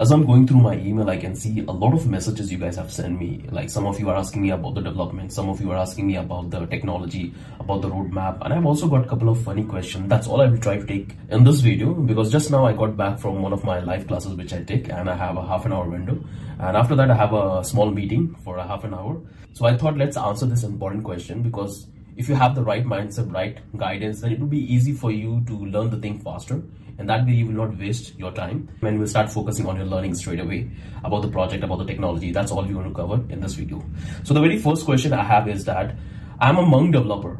As I'm going through my email, I can see a lot of messages you guys have sent me. Like some of you are asking me about the development, some of you are asking me about the technology, about the roadmap, and I've also got a couple of funny questions. That's all I will try to take in this video because just now I got back from one of my live classes which I take and I have a half an hour window. And after that, I have a small meeting for a half an hour. So I thought let's answer this important question because if you have the right mindset, right guidance, then it will be easy for you to learn the thing faster. And that way you will not waste your time and you will start focusing on your learning straight away about the project about the technology. That's all we're going to cover in this video. So the very first question i have is that i'm a MERN developer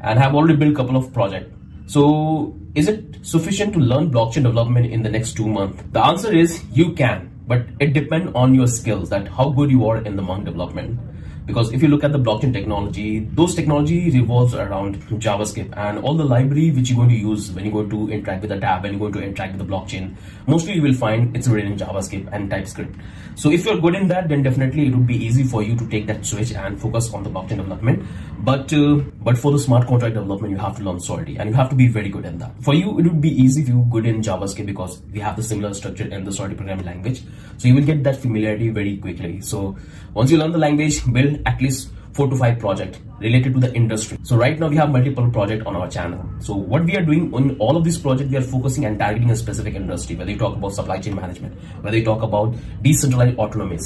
and have already built a couple of projects. So is it sufficient to learn blockchain development in the next two months? The answer is you can but it depends on your skills that how good you are in the MERN development because if you look at the blockchain technology those technology revolves around javascript and all the library which you're going to use when you're going to interact with the tab when you're going to interact with the blockchain mostly you will find it's written in javascript and typescript. So if you're good in that then definitely it would be easy for you to take that switch and focus on the blockchain development. But uh, but for the smart contract development you have to learn solidity and you have to be very good in that. For you it would be easy if you're good in javascript because we have the similar structure in the solidity programming language. So you will get that familiarity very quickly. So once you learn the language build at least four to five projects related to the industry. So right now we have multiple projects on our channel. So what we are doing on all of these projects, we are focusing and targeting a specific industry, whether you talk about supply chain management, whether you talk about decentralized autonomy,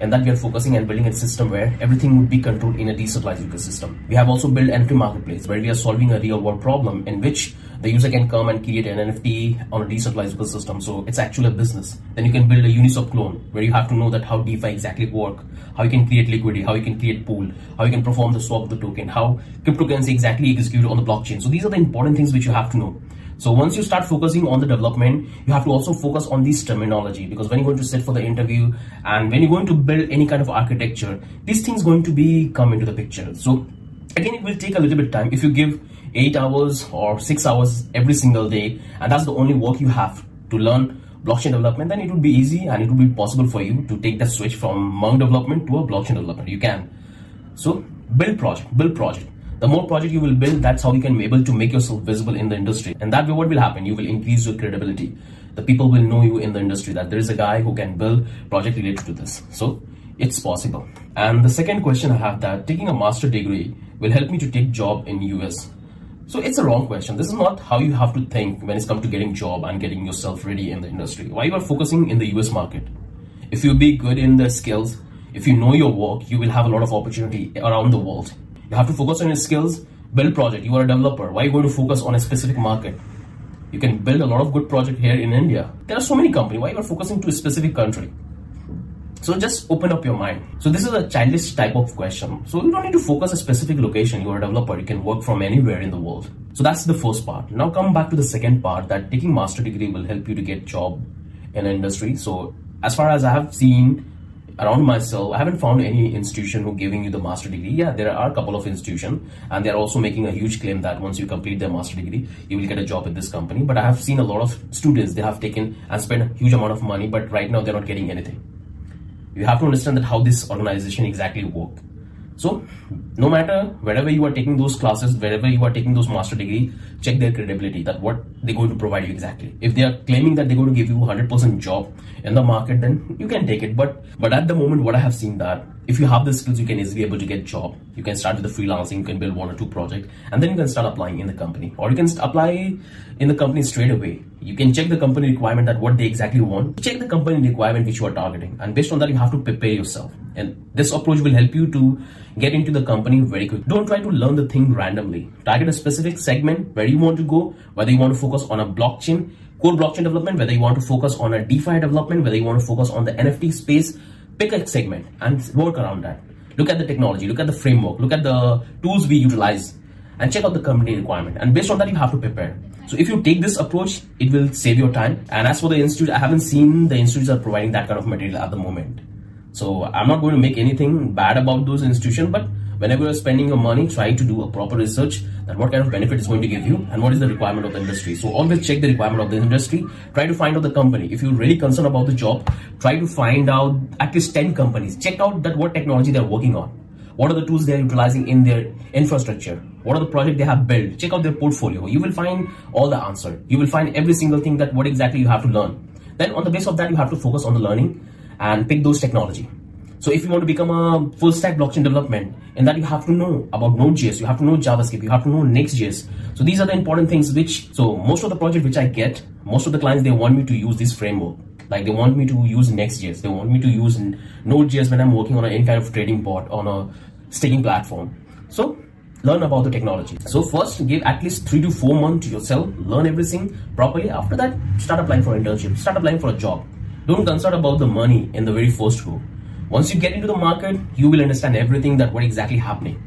and that we are focusing and building a system where everything would be controlled in a decentralized ecosystem. We have also built NFT marketplace where we are solving a real world problem in which the user can come and create an NFT on a decentralized ecosystem. So it's actually a business. Then you can build a Uniswap clone where you have to know that how DeFi exactly work, how you can create liquidity, how you can create pool, how you can perform the swap of the token, how cryptocurrency exactly execute on the blockchain. So these are the important things which you have to know. So once you start focusing on the development, you have to also focus on this terminology because when you're going to sit for the interview and when you're going to build any kind of architecture, these things going to be come into the picture. So again, it will take a little bit of time. If you give eight hours or six hours every single day, and that's the only work you have to learn blockchain development, then it would be easy and it would be possible for you to take the switch from MERN development to a blockchain development. You can. So build project, build project the more project you will build, that's how you can be able to make yourself visible in the industry. And that way, what will happen? You will increase your credibility. The people will know you in the industry that there is a guy who can build project related to this. So it's possible. And the second question I have that taking a master degree will help me to take job in US. So it's a wrong question. This is not how you have to think when it's come to getting job and getting yourself ready in the industry. Why you are focusing in the US market? If you be good in the skills, if you know your work, you will have a lot of opportunity around the world. You have to focus on your skills, build project. You are a developer. Why are you going to focus on a specific market? You can build a lot of good project here in India. There are so many companies. Why you are focusing to a specific country? So just open up your mind. So this is a childish type of question. So you don't need to focus a specific location. You are a developer. You can work from anywhere in the world. So that's the first part. Now come back to the second part that taking master degree will help you to get job in industry. So as far as I have seen, around myself, I haven't found any institution who giving you the master degree. Yeah, there are a couple of institutions and they're also making a huge claim that once you complete their master degree, you will get a job at this company. But I have seen a lot of students, they have taken and spent a huge amount of money, but right now they're not getting anything. You have to understand that how this organization exactly work. So no matter wherever you are taking those classes, wherever you are taking those master degree, check their credibility that what they're going to provide you exactly. If they are claiming that they're going to give you 100% job in the market, then you can take it. But but at the moment, what I have seen that if you have the skills, you can easily able to get job. You can start with the freelancing, you can build one or two projects, and then you can start applying in the company, or you can apply in the company straight away. You can check the company requirement that what they exactly want. Check the company requirement which you are targeting, and based on that, you have to prepare yourself. And this approach will help you to get into the company very quick. Don't try to learn the thing randomly. Target a specific segment where you want to go, whether you want to focus on a blockchain, core blockchain development, whether you want to focus on a DeFi development, whether you want to focus on the NFT space, pick a segment and work around that. Look at the technology, look at the framework, look at the tools we utilize and check out the company requirement. And based on that, you have to prepare. So if you take this approach, it will save your time. And as for the institute, I haven't seen the institutes are providing that kind of material at the moment. So I'm not going to make anything bad about those institutions, but whenever you're spending your money, try to do a proper research that what kind of benefit is going to give you and what is the requirement of the industry. So always check the requirement of the industry. Try to find out the company. If you're really concerned about the job, try to find out at least 10 companies. Check out that what technology they're working on. What are the tools they're utilizing in their infrastructure? What are the projects they have built? Check out their portfolio. You will find all the answer. You will find every single thing that what exactly you have to learn then on the base of that you have to focus on the learning and pick those technology so if you want to become a full stack blockchain development, in that you have to know about Node.js, you have to know JavaScript, you have to know Next.js. So these are the important things which, so most of the project which I get, most of the clients, they want me to use this framework. Like they want me to use Next.js, they want me to use Node.js when I'm working on any kind of trading bot on a staking platform. So learn about the technology. So first give at least three to four months to yourself, learn everything properly. After that, start applying for internship, start applying for a job. Don't concern about the money in the very first go once you get into the market, you will understand everything that what exactly happening.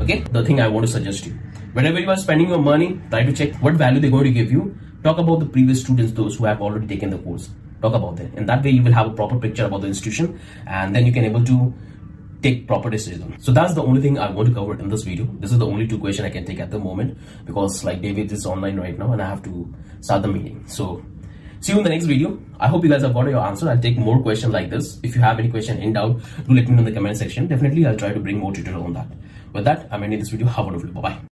Okay, the thing I want to suggest you. Whenever you are spending your money, try to check what value they're going to give you. Talk about the previous students, those who have already taken the course. Talk about them. In that way, you will have a proper picture about the institution and then you can able to take proper decision. So that's the only thing I want to cover in this video. This is the only two question I can take at the moment because like David is online right now and I have to start the meeting. So See you in the next video. I hope you guys have got your answer. I'll take more questions like this. If you have any question in doubt, do let me know in the comment section. Definitely, I'll try to bring more tutorial on that. With that, I'm ending this video. Have a wonderful Bye-bye.